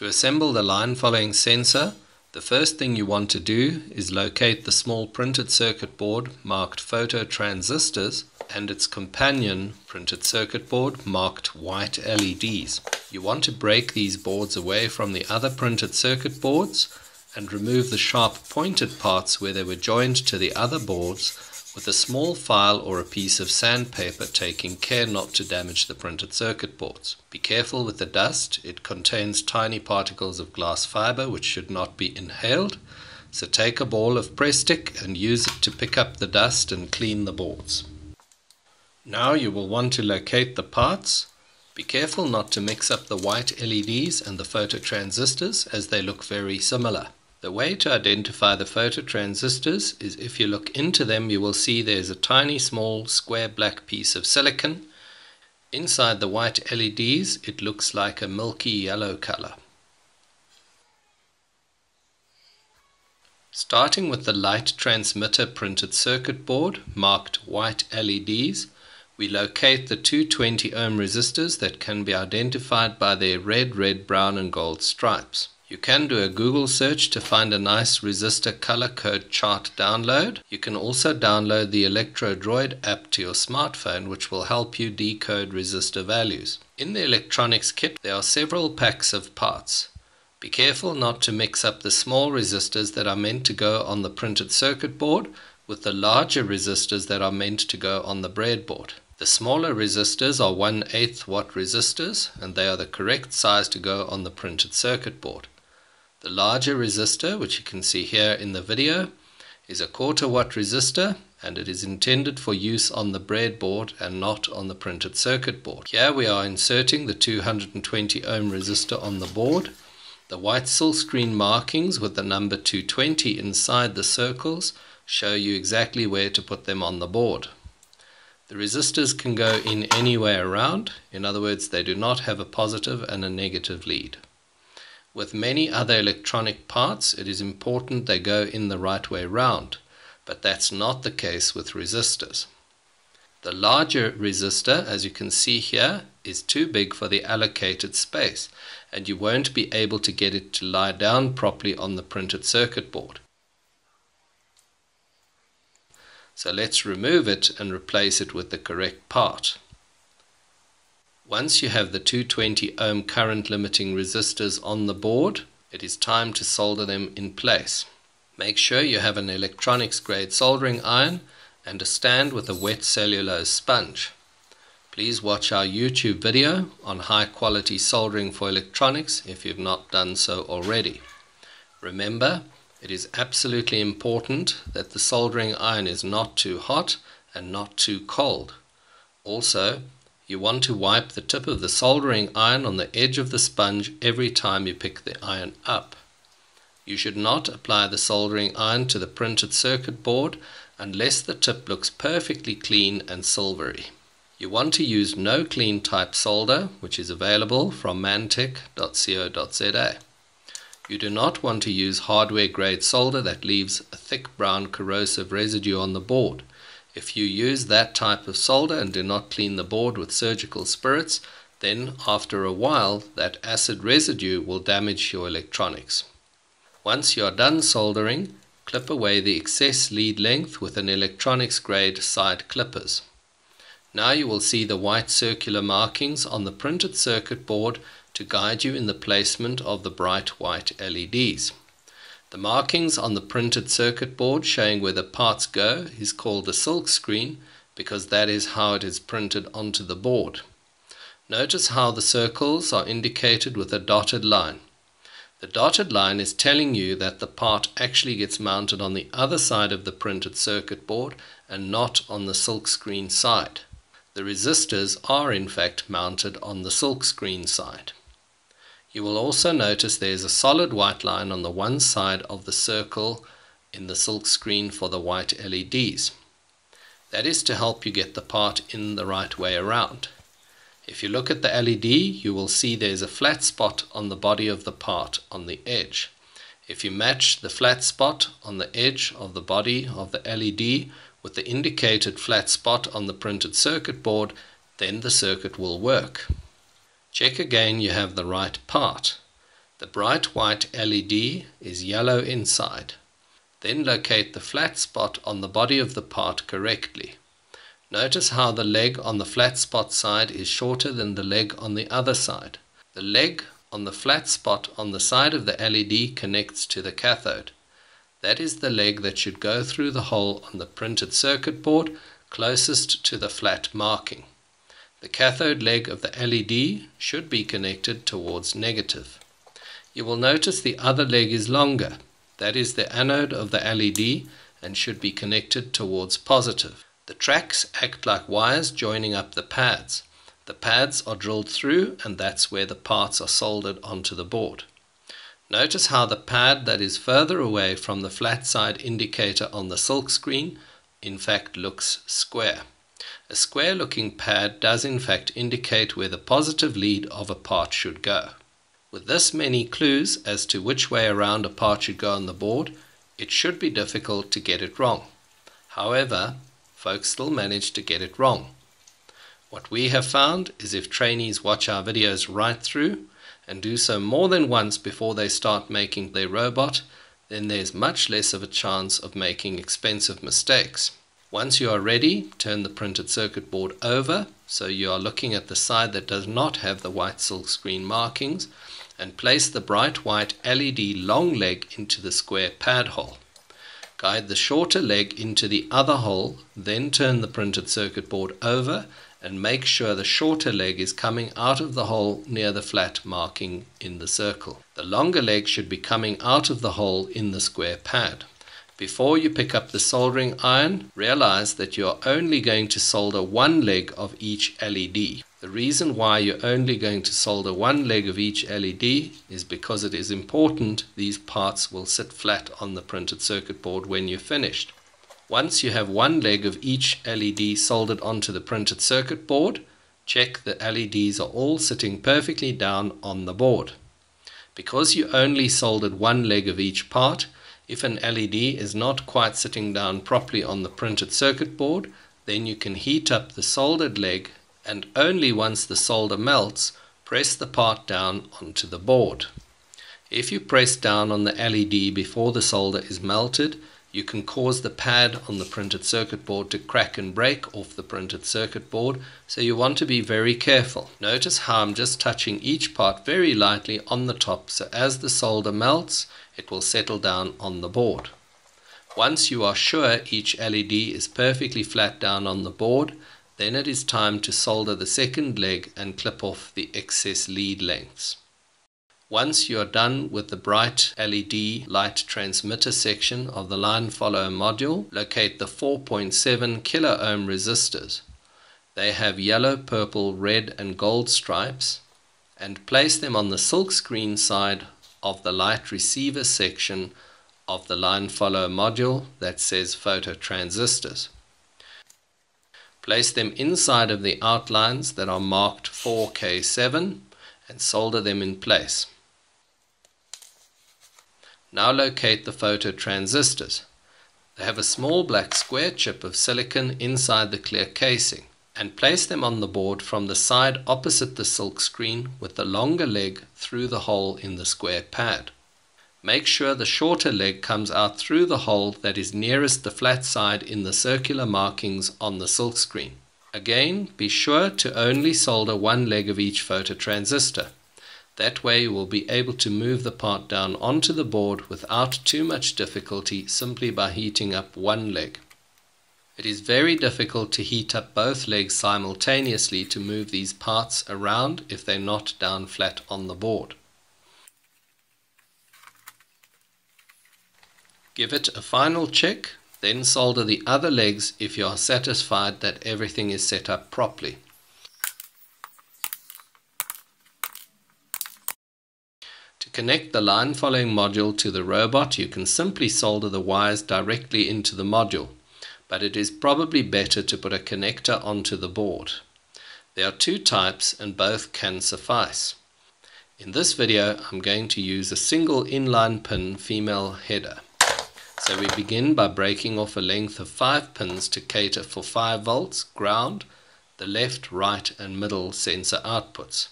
To assemble the line following sensor, the first thing you want to do is locate the small printed circuit board marked photo transistors and its companion printed circuit board marked white LEDs. You want to break these boards away from the other printed circuit boards and remove the sharp pointed parts where they were joined to the other boards with a small file or a piece of sandpaper taking care not to damage the printed circuit boards. Be careful with the dust, it contains tiny particles of glass fiber which should not be inhaled. So take a ball of Prestik and use it to pick up the dust and clean the boards. Now you will want to locate the parts. Be careful not to mix up the white LEDs and the phototransistors as they look very similar. The way to identify the phototransistors is if you look into them you will see there's a tiny small square black piece of silicon. Inside the white LEDs it looks like a milky yellow color. Starting with the light transmitter printed circuit board marked white LEDs, we locate the 220 ohm resistors that can be identified by their red, red, brown and gold stripes. You can do a Google search to find a nice resistor color code chart download. You can also download the ElectroDroid app to your smartphone which will help you decode resistor values. In the electronics kit there are several packs of parts. Be careful not to mix up the small resistors that are meant to go on the printed circuit board with the larger resistors that are meant to go on the breadboard. The smaller resistors are 1 8 watt resistors and they are the correct size to go on the printed circuit board. The larger resistor, which you can see here in the video, is a quarter watt resistor and it is intended for use on the breadboard and not on the printed circuit board. Here we are inserting the 220 ohm resistor on the board. The white silkscreen markings with the number 220 inside the circles show you exactly where to put them on the board. The resistors can go in any way around, in other words they do not have a positive and a negative lead. With many other electronic parts, it is important they go in the right way round, but that's not the case with resistors. The larger resistor, as you can see here, is too big for the allocated space, and you won't be able to get it to lie down properly on the printed circuit board. So let's remove it and replace it with the correct part. Once you have the 220 ohm current limiting resistors on the board, it is time to solder them in place. Make sure you have an electronics grade soldering iron and a stand with a wet cellulose sponge. Please watch our YouTube video on high quality soldering for electronics if you've not done so already. Remember, it is absolutely important that the soldering iron is not too hot and not too cold. Also, you want to wipe the tip of the soldering iron on the edge of the sponge every time you pick the iron up. You should not apply the soldering iron to the printed circuit board unless the tip looks perfectly clean and silvery. You want to use no clean type solder which is available from mantech.co.za. You do not want to use hardware grade solder that leaves a thick brown corrosive residue on the board. If you use that type of solder and do not clean the board with surgical spirits, then after a while that acid residue will damage your electronics. Once you are done soldering, clip away the excess lead length with an electronics grade side clippers. Now you will see the white circular markings on the printed circuit board to guide you in the placement of the bright white LEDs. The markings on the printed circuit board showing where the parts go is called a silk screen because that is how it is printed onto the board. Notice how the circles are indicated with a dotted line. The dotted line is telling you that the part actually gets mounted on the other side of the printed circuit board and not on the silk screen side. The resistors are in fact mounted on the silk screen side. You will also notice there is a solid white line on the one side of the circle in the silk screen for the white LEDs. That is to help you get the part in the right way around. If you look at the LED, you will see there's a flat spot on the body of the part on the edge. If you match the flat spot on the edge of the body of the LED with the indicated flat spot on the printed circuit board, then the circuit will work. Check again you have the right part. The bright white LED is yellow inside. Then locate the flat spot on the body of the part correctly. Notice how the leg on the flat spot side is shorter than the leg on the other side. The leg on the flat spot on the side of the LED connects to the cathode. That is the leg that should go through the hole on the printed circuit board closest to the flat marking. The cathode leg of the LED should be connected towards negative. You will notice the other leg is longer. That is the anode of the LED and should be connected towards positive. The tracks act like wires joining up the pads. The pads are drilled through and that's where the parts are soldered onto the board. Notice how the pad that is further away from the flat side indicator on the silk screen in fact looks square. A square looking pad does in fact indicate where the positive lead of a part should go. With this many clues as to which way around a part should go on the board, it should be difficult to get it wrong. However, folks still manage to get it wrong. What we have found is if trainees watch our videos right through and do so more than once before they start making their robot, then there's much less of a chance of making expensive mistakes. Once you are ready, turn the printed circuit board over so you are looking at the side that does not have the white silk screen markings and place the bright white LED long leg into the square pad hole. Guide the shorter leg into the other hole, then turn the printed circuit board over and make sure the shorter leg is coming out of the hole near the flat marking in the circle. The longer leg should be coming out of the hole in the square pad. Before you pick up the soldering iron, realize that you are only going to solder one leg of each LED. The reason why you're only going to solder one leg of each LED is because it is important these parts will sit flat on the printed circuit board when you're finished. Once you have one leg of each LED soldered onto the printed circuit board, check the LEDs are all sitting perfectly down on the board. Because you only soldered one leg of each part, if an LED is not quite sitting down properly on the printed circuit board, then you can heat up the soldered leg and only once the solder melts, press the part down onto the board. If you press down on the LED before the solder is melted, you can cause the pad on the printed circuit board to crack and break off the printed circuit board, so you want to be very careful. Notice how I'm just touching each part very lightly on the top, so as the solder melts, it will settle down on the board. Once you are sure each LED is perfectly flat down on the board, then it is time to solder the second leg and clip off the excess lead lengths. Once you are done with the bright LED light transmitter section of the line follower module, locate the 4.7 kilo ohm resistors. They have yellow, purple, red and gold stripes and place them on the silk screen side of the light receiver section of the line follower module that says photo transistors. Place them inside of the outlines that are marked 4K7 and solder them in place. Now locate the phototransistors. They have a small black square chip of silicon inside the clear casing and place them on the board from the side opposite the silk screen with the longer leg through the hole in the square pad. Make sure the shorter leg comes out through the hole that is nearest the flat side in the circular markings on the silk screen. Again, be sure to only solder one leg of each phototransistor. That way you will be able to move the part down onto the board without too much difficulty simply by heating up one leg. It is very difficult to heat up both legs simultaneously to move these parts around if they're not down flat on the board. Give it a final check, then solder the other legs if you are satisfied that everything is set up properly. To connect the line following module to the robot, you can simply solder the wires directly into the module, but it is probably better to put a connector onto the board. There are two types and both can suffice. In this video, I'm going to use a single inline pin female header. So we begin by breaking off a length of 5 pins to cater for 5 volts, ground, the left, right and middle sensor outputs.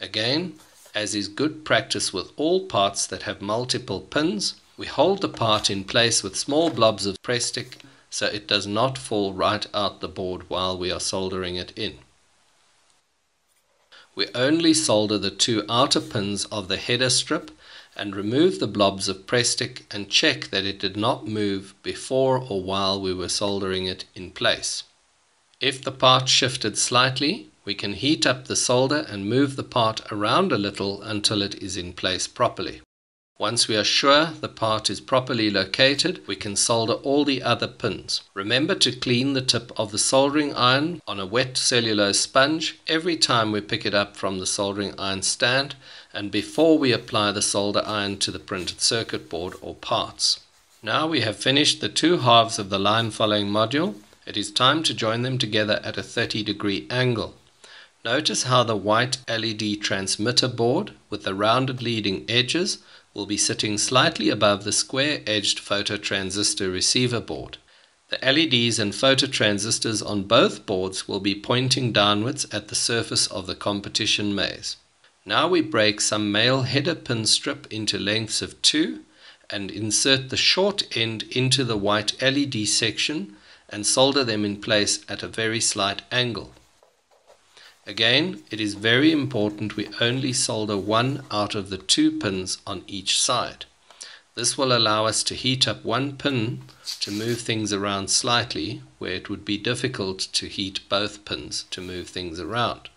Again, As is good practice with all parts that have multiple pins, we hold the part in place with small blobs of Prestik so it does not fall right out the board while we are soldering it in. We only solder the two outer pins of the header strip and remove the blobs of Prestik and check that it did not move before or while we were soldering it in place. If the part shifted slightly, we can heat up the solder and move the part around a little until it is in place properly. Once we are sure the part is properly located, we can solder all the other pins. Remember to clean the tip of the soldering iron on a wet cellulose sponge every time we pick it up from the soldering iron stand and before we apply the solder iron to the printed circuit board or parts. Now we have finished the two halves of the line following module, it is time to join them together at a 30 degree angle. Notice how the white LED transmitter board with the rounded leading edges will be sitting slightly above the square-edged phototransistor receiver board. The LEDs and phototransistors on both boards will be pointing downwards at the surface of the competition maze. Now we break some male header pin strip into lengths of 2 and insert the short end into the white LED section and solder them in place at a very slight angle. Again, it is very important we only solder one out of the two pins on each side. This will allow us to heat up one pin to move things around slightly where it would be difficult to heat both pins to move things around.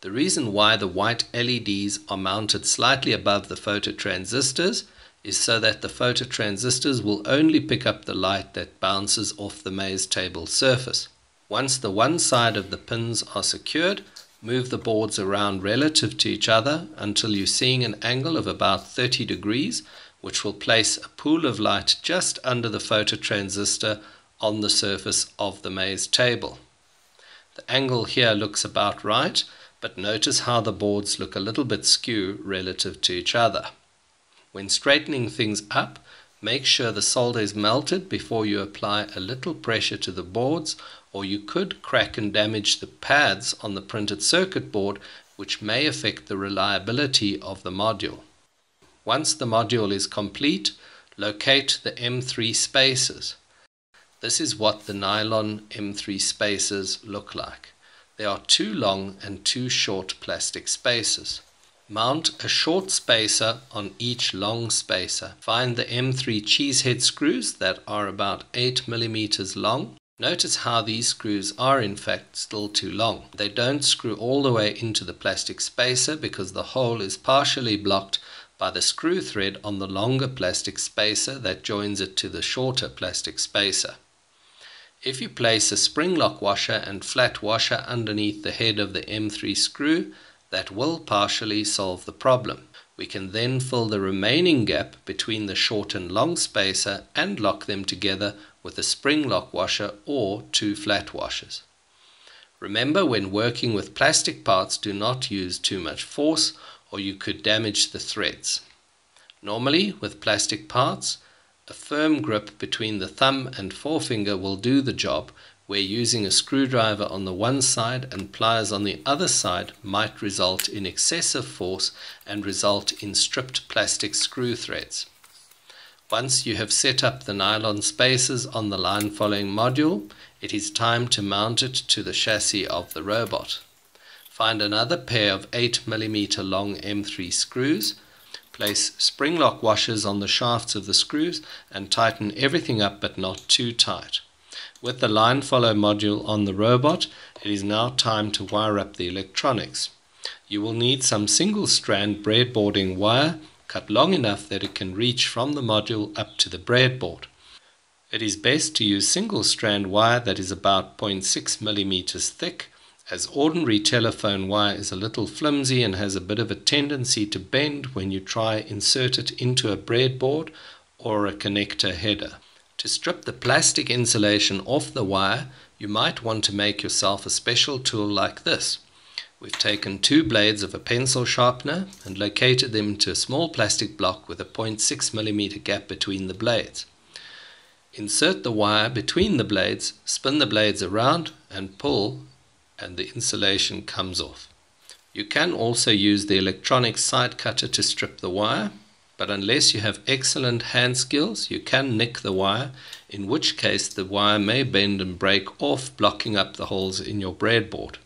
The reason why the white LEDs are mounted slightly above the phototransistors is so that the phototransistors will only pick up the light that bounces off the maze table surface. Once the one side of the pins are secured, Move the boards around relative to each other until you're seeing an angle of about 30 degrees, which will place a pool of light just under the phototransistor on the surface of the maze table. The angle here looks about right, but notice how the boards look a little bit skew relative to each other. When straightening things up, make sure the solder is melted before you apply a little pressure to the boards or you could crack and damage the pads on the printed circuit board which may affect the reliability of the module. Once the module is complete, locate the M3 spacers. This is what the nylon M3 spacers look like. They are two long and two short plastic spacers. Mount a short spacer on each long spacer. Find the M3 cheesehead screws that are about 8 millimeters long Notice how these screws are in fact still too long. They don't screw all the way into the plastic spacer because the hole is partially blocked by the screw thread on the longer plastic spacer that joins it to the shorter plastic spacer. If you place a spring lock washer and flat washer underneath the head of the M3 screw, that will partially solve the problem. We can then fill the remaining gap between the short and long spacer and lock them together with a spring lock washer or two flat washers. Remember when working with plastic parts do not use too much force or you could damage the threads. Normally with plastic parts a firm grip between the thumb and forefinger will do the job where using a screwdriver on the one side and pliers on the other side might result in excessive force and result in stripped plastic screw threads. Once you have set up the nylon spacers on the line following module, it is time to mount it to the chassis of the robot. Find another pair of 8mm long M3 screws, place spring lock washers on the shafts of the screws and tighten everything up but not too tight. With the line follow module on the robot, it is now time to wire up the electronics. You will need some single strand breadboarding wire cut long enough that it can reach from the module up to the breadboard. It is best to use single strand wire that is about 0.6 millimeters thick as ordinary telephone wire is a little flimsy and has a bit of a tendency to bend when you try insert it into a breadboard or a connector header. To strip the plastic insulation off the wire, you might want to make yourself a special tool like this. We've taken two blades of a pencil sharpener and located them to a small plastic block with a 0.6 millimeter gap between the blades. Insert the wire between the blades, spin the blades around and pull and the insulation comes off. You can also use the electronic side cutter to strip the wire, but unless you have excellent hand skills, you can nick the wire, in which case the wire may bend and break off, blocking up the holes in your breadboard.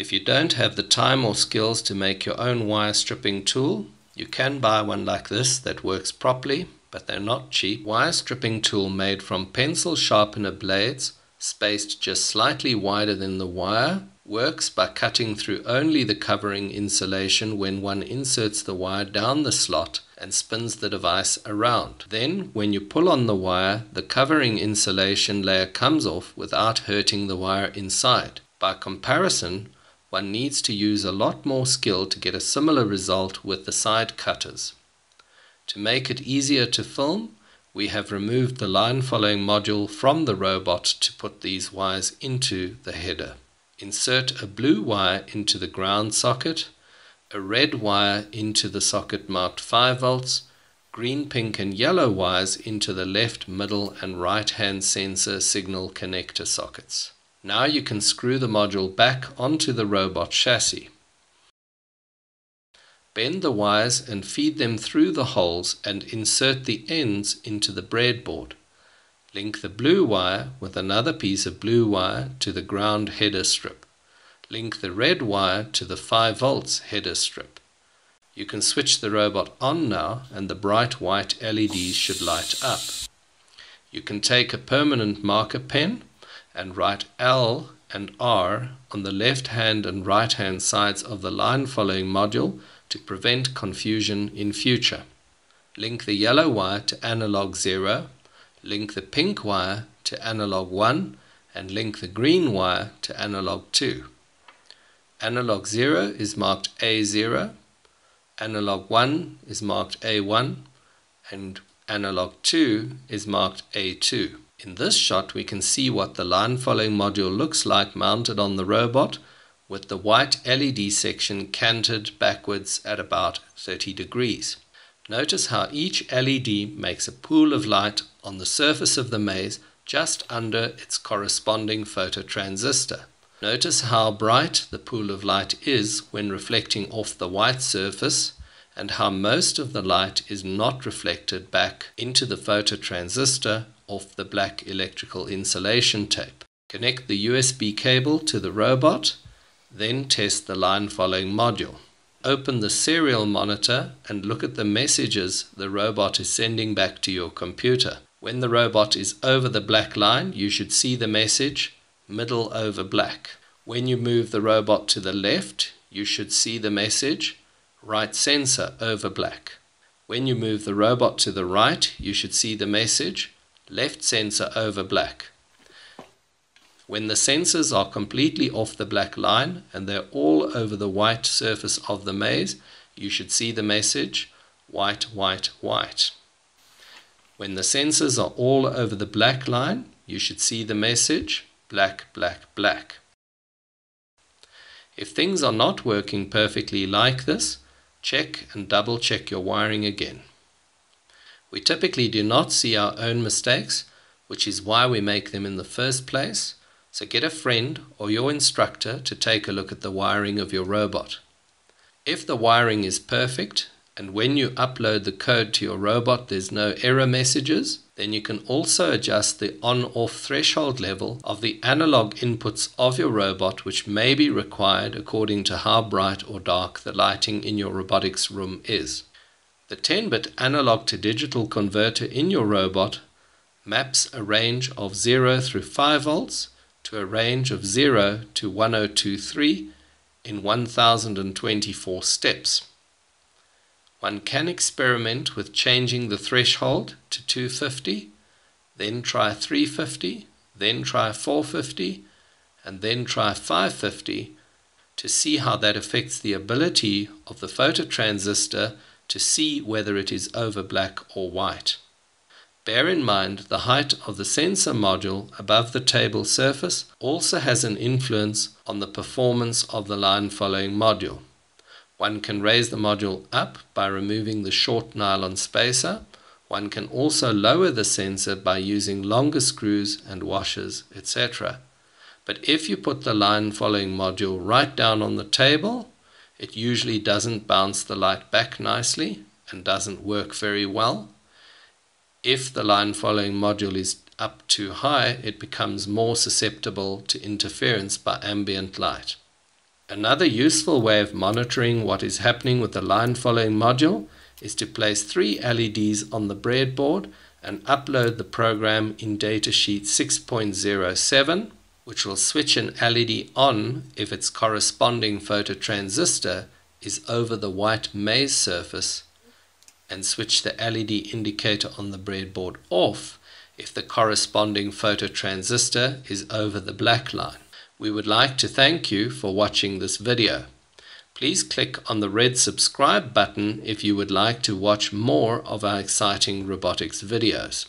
If you don't have the time or skills to make your own wire stripping tool, you can buy one like this that works properly, but they're not cheap. Wire stripping tool made from pencil sharpener blades, spaced just slightly wider than the wire, works by cutting through only the covering insulation when one inserts the wire down the slot and spins the device around. Then, when you pull on the wire, the covering insulation layer comes off without hurting the wire inside. By comparison, one needs to use a lot more skill to get a similar result with the side cutters. To make it easier to film, we have removed the line following module from the robot to put these wires into the header. Insert a blue wire into the ground socket, a red wire into the socket marked 5 volts, green, pink and yellow wires into the left, middle and right hand sensor signal connector sockets. Now you can screw the module back onto the robot chassis. Bend the wires and feed them through the holes and insert the ends into the breadboard. Link the blue wire with another piece of blue wire to the ground header strip. Link the red wire to the 5 volts header strip. You can switch the robot on now and the bright white LEDs should light up. You can take a permanent marker pen and write L and R on the left hand and right hand sides of the line following module to prevent confusion in future. Link the yellow wire to analog 0, link the pink wire to analog 1 and link the green wire to analog 2. Analog 0 is marked A0, analog 1 is marked A1 and analog 2 is marked A2. In this shot we can see what the line following module looks like mounted on the robot with the white LED section canted backwards at about 30 degrees. Notice how each LED makes a pool of light on the surface of the maze just under its corresponding phototransistor. Notice how bright the pool of light is when reflecting off the white surface and how most of the light is not reflected back into the phototransistor off the black electrical insulation tape. Connect the USB cable to the robot, then test the line following module. Open the serial monitor and look at the messages the robot is sending back to your computer. When the robot is over the black line, you should see the message middle over black. When you move the robot to the left, you should see the message right sensor over black. When you move the robot to the right, you should see the message left sensor over black. When the sensors are completely off the black line and they're all over the white surface of the maze, you should see the message white, white, white. When the sensors are all over the black line, you should see the message black, black, black. If things are not working perfectly like this, check and double check your wiring again. We typically do not see our own mistakes, which is why we make them in the first place, so get a friend or your instructor to take a look at the wiring of your robot. If the wiring is perfect, and when you upload the code to your robot there's no error messages, then you can also adjust the on-off threshold level of the analog inputs of your robot which may be required according to how bright or dark the lighting in your robotics room is. The 10-bit analog to digital converter in your robot maps a range of 0 through 5 volts to a range of 0 to 1023 in 1024 steps. One can experiment with changing the threshold to 250, then try 350, then try 450, and then try 550 to see how that affects the ability of the phototransistor to see whether it is over black or white. Bear in mind the height of the sensor module above the table surface also has an influence on the performance of the line following module. One can raise the module up by removing the short nylon spacer. One can also lower the sensor by using longer screws and washers, etc. But if you put the line following module right down on the table, it usually doesn't bounce the light back nicely and doesn't work very well. If the line following module is up too high, it becomes more susceptible to interference by ambient light. Another useful way of monitoring what is happening with the line following module is to place three LEDs on the breadboard and upload the program in datasheet 6.07 which will switch an LED on if its corresponding phototransistor is over the white maze surface and switch the LED indicator on the breadboard off if the corresponding phototransistor is over the black line. We would like to thank you for watching this video. Please click on the red subscribe button if you would like to watch more of our exciting robotics videos.